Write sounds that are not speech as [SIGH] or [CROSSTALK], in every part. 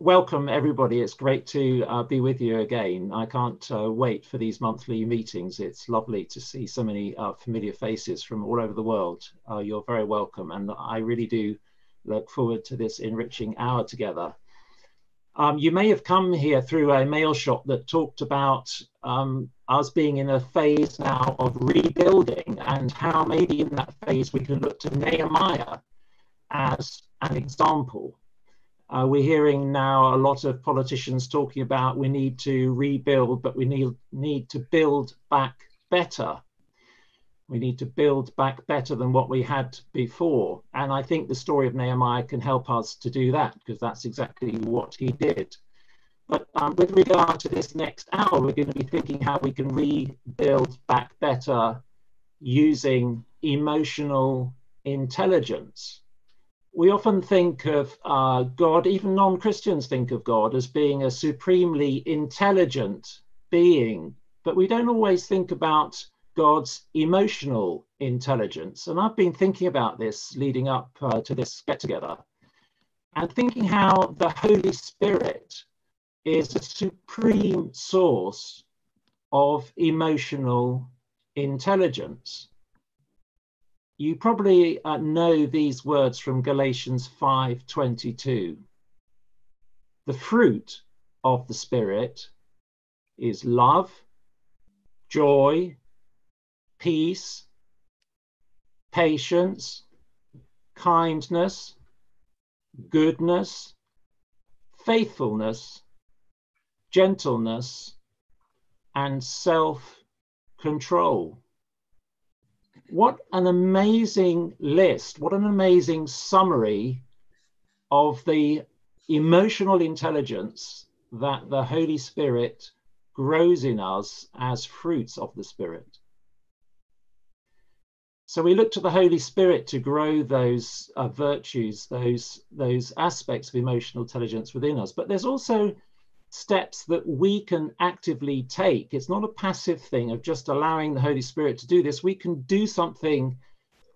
welcome everybody. It's great to uh, be with you again. I can't uh, wait for these monthly meetings. It's lovely to see so many uh, familiar faces from all over the world. Uh, you're very welcome, and I really do look forward to this enriching hour together. Um, you may have come here through a mail shot that talked about um, us being in a phase now of rebuilding and how maybe in that phase we can look to Nehemiah as an example. Uh, we're hearing now a lot of politicians talking about we need to rebuild, but we need, need to build back better. We need to build back better than what we had before. And I think the story of Nehemiah can help us to do that because that's exactly what he did. But um, with regard to this next hour, we're going to be thinking how we can rebuild back better using emotional intelligence we often think of uh, God, even non Christians think of God as being a supremely intelligent being, but we don't always think about God's emotional intelligence. And I've been thinking about this leading up uh, to this get together and thinking how the Holy Spirit is a supreme source of emotional intelligence you probably uh, know these words from Galatians 5:22. The fruit of the spirit is love, joy, peace, patience, kindness, goodness, faithfulness, gentleness, and self-control what an amazing list, what an amazing summary of the emotional intelligence that the Holy Spirit grows in us as fruits of the Spirit. So we look to the Holy Spirit to grow those uh, virtues, those, those aspects of emotional intelligence within us. But there's also steps that we can actively take. It's not a passive thing of just allowing the Holy Spirit to do this. We can do something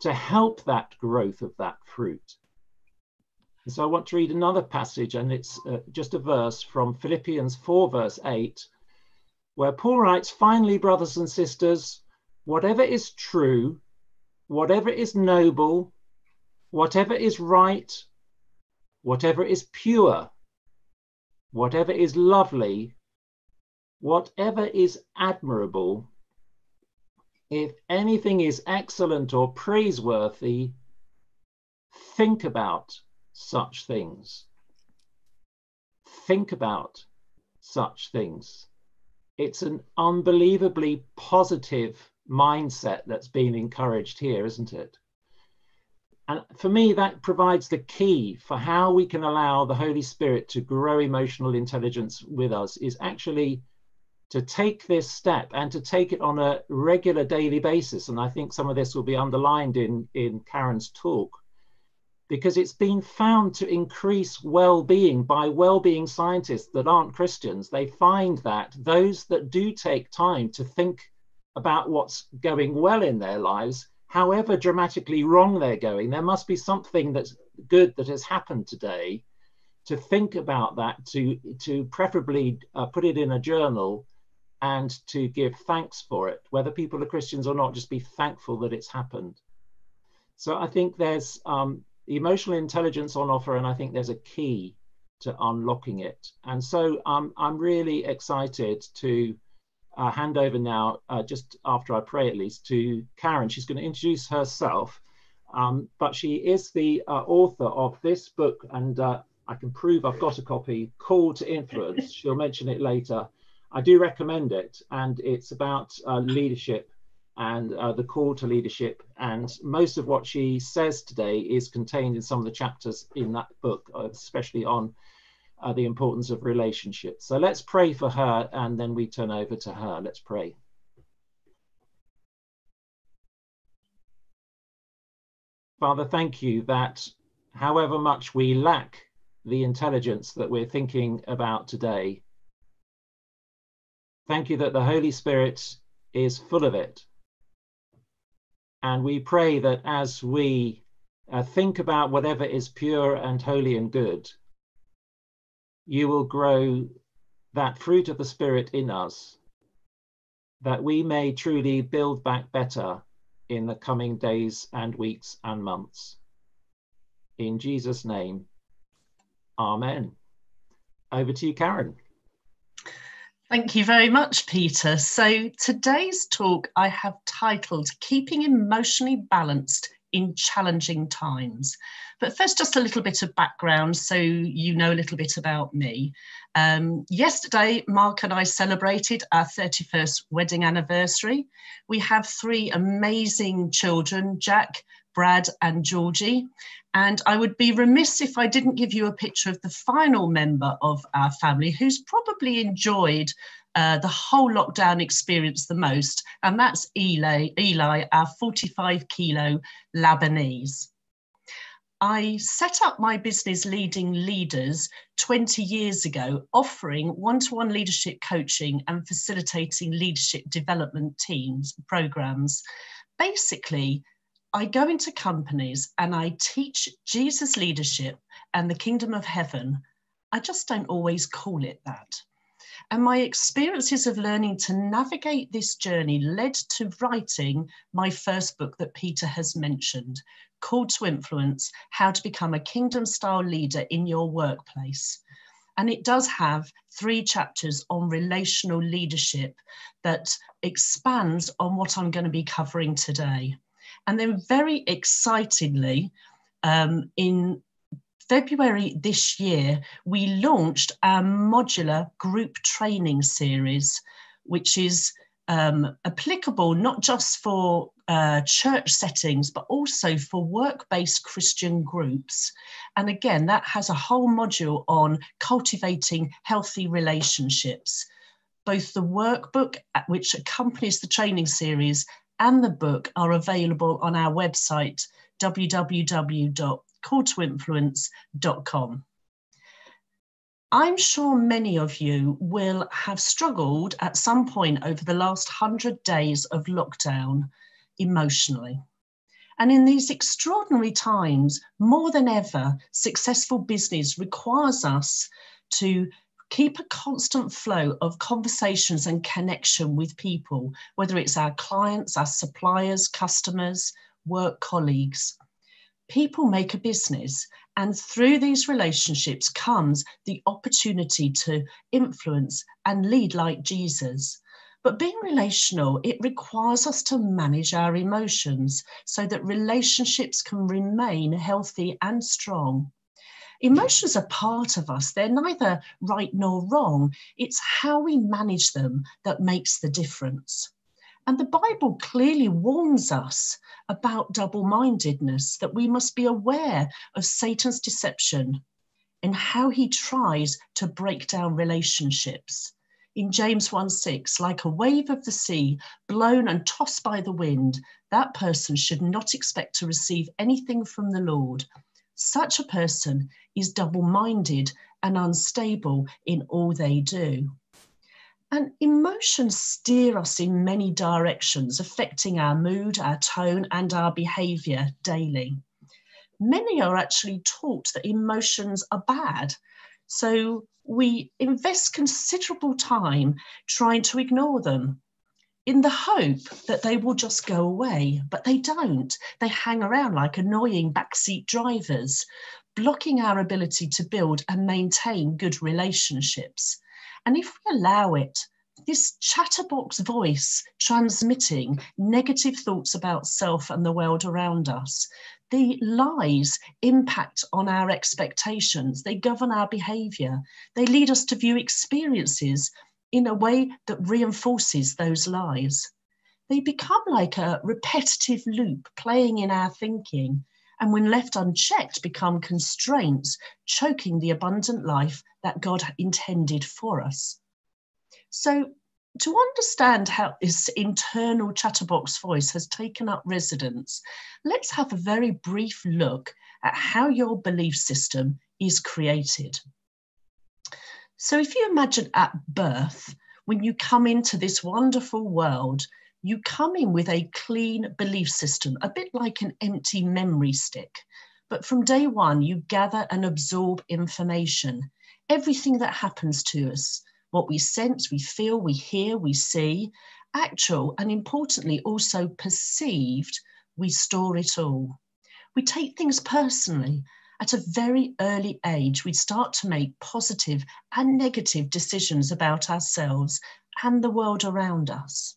to help that growth of that fruit. And so I want to read another passage, and it's uh, just a verse from Philippians 4, verse 8, where Paul writes, Finally, brothers and sisters, whatever is true, whatever is noble, whatever is right, whatever is pure, whatever is lovely, whatever is admirable, if anything is excellent or praiseworthy, think about such things. Think about such things. It's an unbelievably positive mindset that's being encouraged here, isn't it? And for me, that provides the key for how we can allow the Holy Spirit to grow emotional intelligence with us is actually to take this step and to take it on a regular daily basis. And I think some of this will be underlined in, in Karen's talk, because it's been found to increase well being by well being scientists that aren't Christians. They find that those that do take time to think about what's going well in their lives however dramatically wrong they're going, there must be something that's good that has happened today to think about that, to, to preferably uh, put it in a journal and to give thanks for it, whether people are Christians or not, just be thankful that it's happened. So I think there's um, emotional intelligence on offer, and I think there's a key to unlocking it. And so um, I'm really excited to uh, hand over now, uh, just after I pray at least, to Karen. She's going to introduce herself, um, but she is the uh, author of this book, and uh, I can prove I've got a copy, Call to Influence. [LAUGHS] She'll mention it later. I do recommend it, and it's about uh, leadership and uh, the call to leadership. And most of what she says today is contained in some of the chapters in that book, especially on uh, the importance of relationships. So let's pray for her and then we turn over to her. Let's pray. Father, thank you that however much we lack the intelligence that we're thinking about today, thank you that the Holy Spirit is full of it. And we pray that as we uh, think about whatever is pure and holy and good, you will grow that fruit of the Spirit in us, that we may truly build back better in the coming days and weeks and months. In Jesus' name, Amen. Over to you, Karen. Thank you very much, Peter. So today's talk I have titled Keeping Emotionally Balanced in Challenging Times. But first, just a little bit of background so you know a little bit about me. Um, yesterday, Mark and I celebrated our 31st wedding anniversary. We have three amazing children Jack, Brad, and Georgie. And I would be remiss if I didn't give you a picture of the final member of our family who's probably enjoyed uh, the whole lockdown experience the most, and that's Eli, Eli our 45 kilo Lebanese. I set up my business leading leaders 20 years ago, offering one to one leadership coaching and facilitating leadership development teams programs. Basically, I go into companies and I teach Jesus leadership and the kingdom of heaven. I just don't always call it that. And my experiences of learning to navigate this journey led to writing my first book that Peter has mentioned, Called to Influence How to Become a Kingdom Style Leader in Your Workplace. And it does have three chapters on relational leadership that expands on what I'm going to be covering today. And then, very excitingly, um, in February this year, we launched our modular group training series, which is um, applicable not just for uh, church settings, but also for work based Christian groups. And again, that has a whole module on cultivating healthy relationships. Both the workbook, uh, which accompanies the training series, and the book are available on our website, www.calltoinfluence.com. I'm sure many of you will have struggled at some point over the last 100 days of lockdown emotionally. And in these extraordinary times, more than ever, successful business requires us to keep a constant flow of conversations and connection with people, whether it's our clients, our suppliers, customers, work colleagues. People make a business, and through these relationships comes the opportunity to influence and lead like Jesus. But being relational, it requires us to manage our emotions so that relationships can remain healthy and strong. Emotions are part of us. They're neither right nor wrong. It's how we manage them that makes the difference. And the Bible clearly warns us about double mindedness, that we must be aware of Satan's deception and how he tries to break down relationships. In James 1 6, like a wave of the sea, blown and tossed by the wind, that person should not expect to receive anything from the Lord. Such a person is double minded and unstable in all they do. And emotions steer us in many directions, affecting our mood, our tone, and our behavior daily. Many are actually taught that emotions are bad. So we invest considerable time trying to ignore them in the hope that they will just go away, but they don't. They hang around like annoying backseat drivers, blocking our ability to build and maintain good relationships. And if we allow it, this chatterbox voice transmitting negative thoughts about self and the world around us, the lies impact on our expectations, they govern our behavior, they lead us to view experiences in a way that reinforces those lies. They become like a repetitive loop playing in our thinking, and when left unchecked, become constraints, choking the abundant life that God intended for us. So, to understand how this internal chatterbox voice has taken up residence, let's have a very brief look at how your belief system is created. So if you imagine at birth, when you come into this wonderful world, you come in with a clean belief system, a bit like an empty memory stick. But from day one, you gather and absorb information. Everything that happens to us, what we sense, we feel, we hear, we see, actual and importantly also perceived, we store it all. We take things personally. At a very early age, we start to make positive and negative decisions about ourselves and the world around us.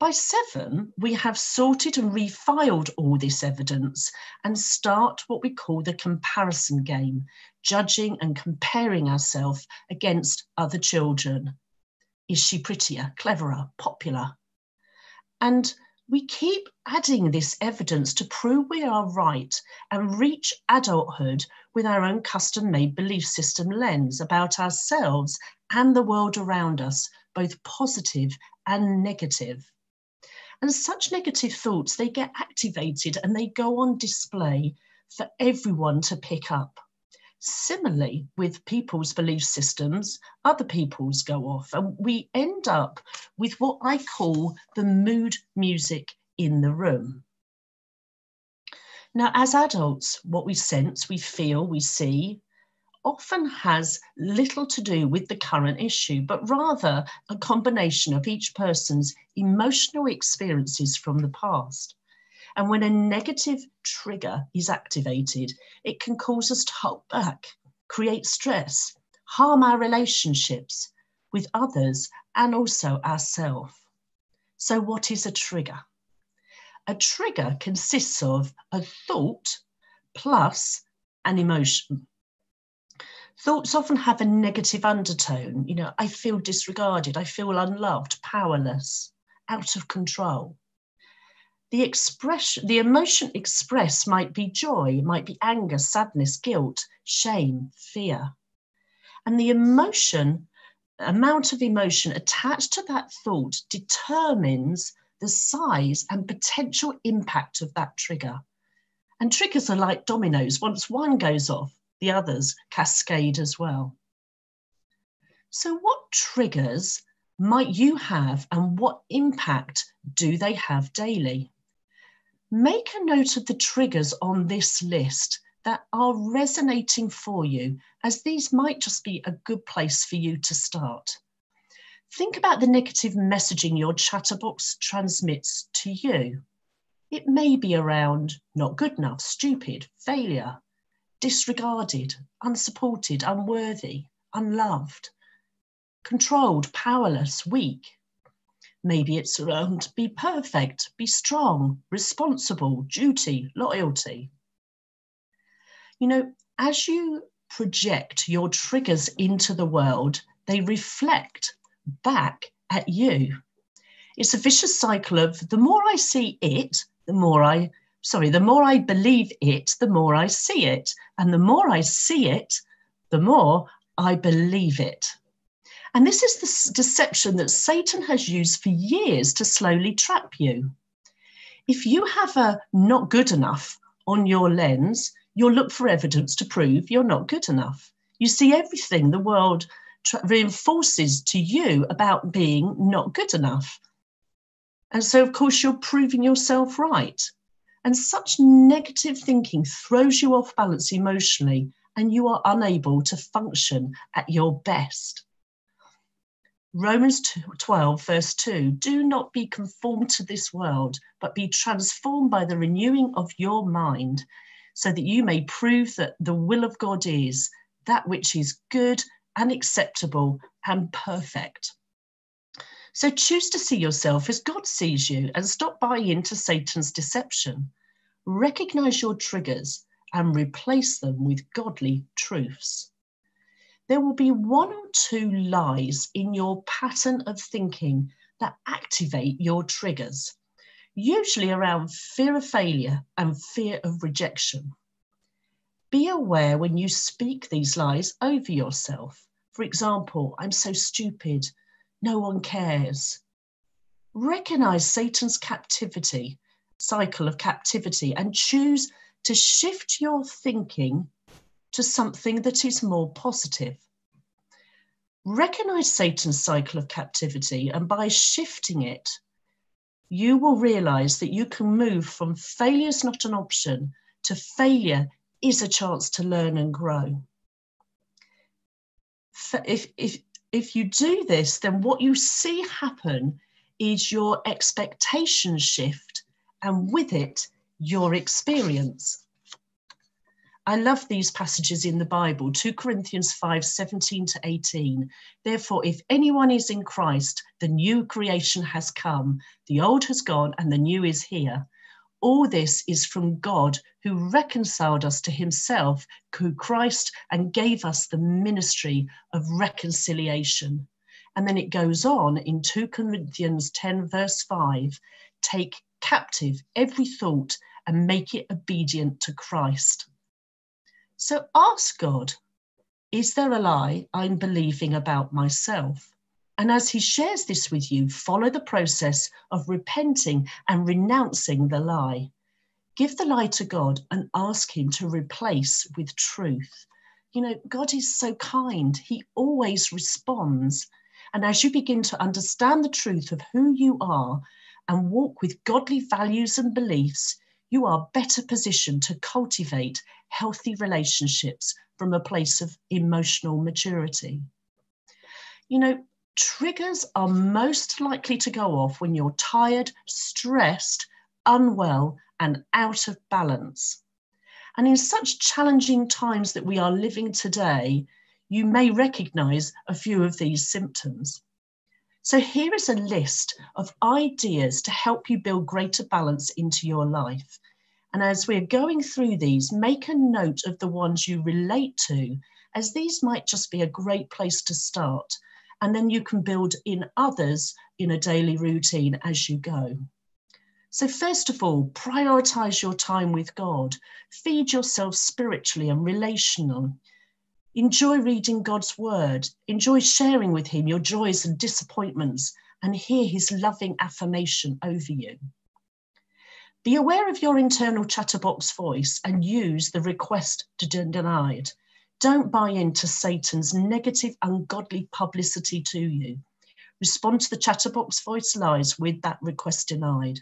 By seven, we have sorted and refiled all this evidence and start what we call the comparison game, judging and comparing ourselves against other children. Is she prettier, cleverer, popular? And we keep adding this evidence to prove we are right and reach adulthood with our own custom made belief system lens about ourselves and the world around us, both positive and negative. And such negative thoughts, they get activated and they go on display for everyone to pick up. Similarly, with people's belief systems, other people's go off, and we end up with what I call the mood music in the room. Now, as adults, what we sense, we feel, we see, often has little to do with the current issue, but rather a combination of each person's emotional experiences from the past. And when a negative trigger is activated, it can cause us to hold back, create stress, harm our relationships with others and also ourselves. So, what is a trigger? A trigger consists of a thought plus an emotion. Thoughts often have a negative undertone. You know, I feel disregarded, I feel unloved, powerless, out of control. The expression, the emotion expressed might be joy, might be anger, sadness, guilt, shame, fear. And the emotion, amount of emotion attached to that thought determines the size and potential impact of that trigger. And triggers are like dominoes. Once one goes off, the others cascade as well. So, what triggers might you have and what impact do they have daily? Make a note of the triggers on this list that are resonating for you, as these might just be a good place for you to start. Think about the negative messaging your chatterbox transmits to you. It may be around not good enough, stupid, failure, disregarded, unsupported, unworthy, unloved, controlled, powerless, weak. Maybe it's around be perfect, be strong, responsible, duty, loyalty. You know, as you project your triggers into the world, they reflect back at you. It's a vicious cycle of the more I see it, the more I sorry, the more I believe it, the more I see it. And the more I see it, the more I believe it. And this is the deception that Satan has used for years to slowly trap you. If you have a not good enough on your lens, you'll look for evidence to prove you're not good enough. You see everything the world reinforces to you about being not good enough. And so, of course, you're proving yourself right. And such negative thinking throws you off balance emotionally, and you are unable to function at your best. Romans 12, verse 2 Do not be conformed to this world, but be transformed by the renewing of your mind, so that you may prove that the will of God is that which is good and acceptable and perfect. So choose to see yourself as God sees you and stop buying into Satan's deception. Recognize your triggers and replace them with godly truths. There will be one or two lies in your pattern of thinking that activate your triggers, usually around fear of failure and fear of rejection. Be aware when you speak these lies over yourself. For example, I'm so stupid, no one cares. Recognize Satan's captivity, cycle of captivity, and choose to shift your thinking to something that is more positive. Recognize Satan's cycle of captivity, and by shifting it, you will realize that you can move from failure is not an option to failure is a chance to learn and grow. if, if, if you do this, then what you see happen is your expectation shift and with it, your experience. I love these passages in the Bible 2 Corinthians 5 17 to 18. Therefore, if anyone is in Christ, the new creation has come, the old has gone, and the new is here. All this is from God who reconciled us to himself through Christ and gave us the ministry of reconciliation. And then it goes on in 2 Corinthians 10, verse 5 take captive every thought and make it obedient to Christ. So ask God, is there a lie I'm believing about myself? And as he shares this with you, follow the process of repenting and renouncing the lie. Give the lie to God and ask him to replace with truth. You know, God is so kind, he always responds. And as you begin to understand the truth of who you are and walk with godly values and beliefs, you are better positioned to cultivate healthy relationships from a place of emotional maturity. You know, triggers are most likely to go off when you're tired, stressed, unwell, and out of balance. And in such challenging times that we are living today, you may recognize a few of these symptoms. So, here is a list of ideas to help you build greater balance into your life. And as we're going through these, make a note of the ones you relate to, as these might just be a great place to start. And then you can build in others in a daily routine as you go. So, first of all, prioritize your time with God. Feed yourself spiritually and relational. Enjoy reading God's word. Enjoy sharing with Him your joys and disappointments and hear His loving affirmation over you. Be aware of your internal chatterbox voice and use the request to denied. Don't buy into Satan's negative, ungodly publicity to you. Respond to the chatterbox voice lies with that request denied.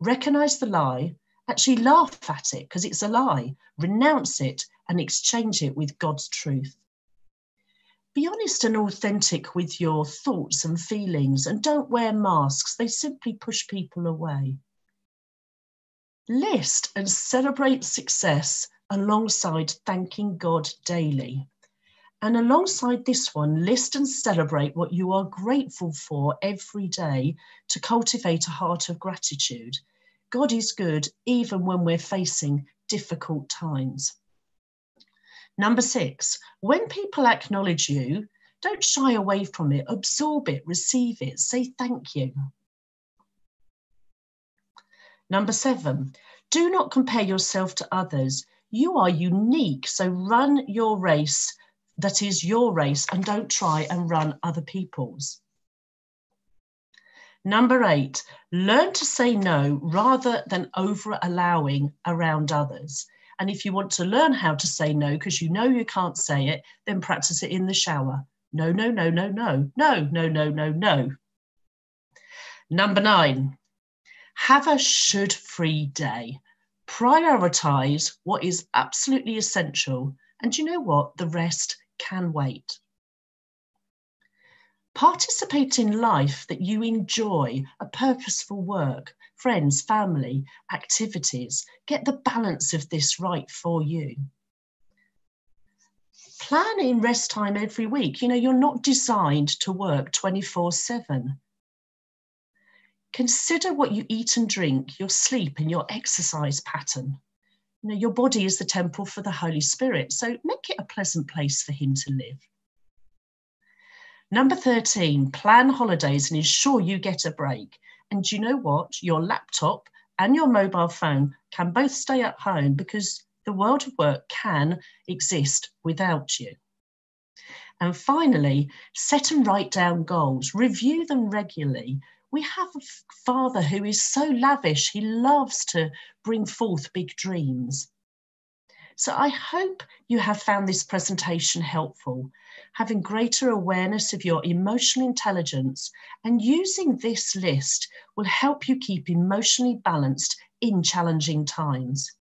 Recognize the lie, actually laugh at it because it's a lie, renounce it, and exchange it with God's truth. Be honest and authentic with your thoughts and feelings and don't wear masks, they simply push people away. List and celebrate success alongside thanking God daily. And alongside this one, list and celebrate what you are grateful for every day to cultivate a heart of gratitude. God is good even when we're facing difficult times. Number six, when people acknowledge you, don't shy away from it, absorb it, receive it, say thank you. Number seven, do not compare yourself to others. You are unique, so run your race that is your race and don't try and run other people's. Number eight, learn to say no rather than over allowing around others. And if you want to learn how to say no because you know you can't say it, then practice it in the shower. No, no, no, no, no, no, no, no, no, no. Number nine, have a should free day. Prioritize what is absolutely essential. And you know what? The rest can wait. Participate in life that you enjoy, a purposeful work, friends, family, activities. Get the balance of this right for you. Plan in rest time every week. You know, you're not designed to work 24 7. Consider what you eat and drink, your sleep, and your exercise pattern. You know, your body is the temple for the Holy Spirit, so make it a pleasant place for Him to live. Number 13, plan holidays and ensure you get a break. And do you know what? Your laptop and your mobile phone can both stay at home because the world of work can exist without you. And finally, set and write down goals, review them regularly. We have a father who is so lavish, he loves to bring forth big dreams. So I hope you have found this presentation helpful having greater awareness of your emotional intelligence, and using this list will help you keep emotionally balanced in challenging times.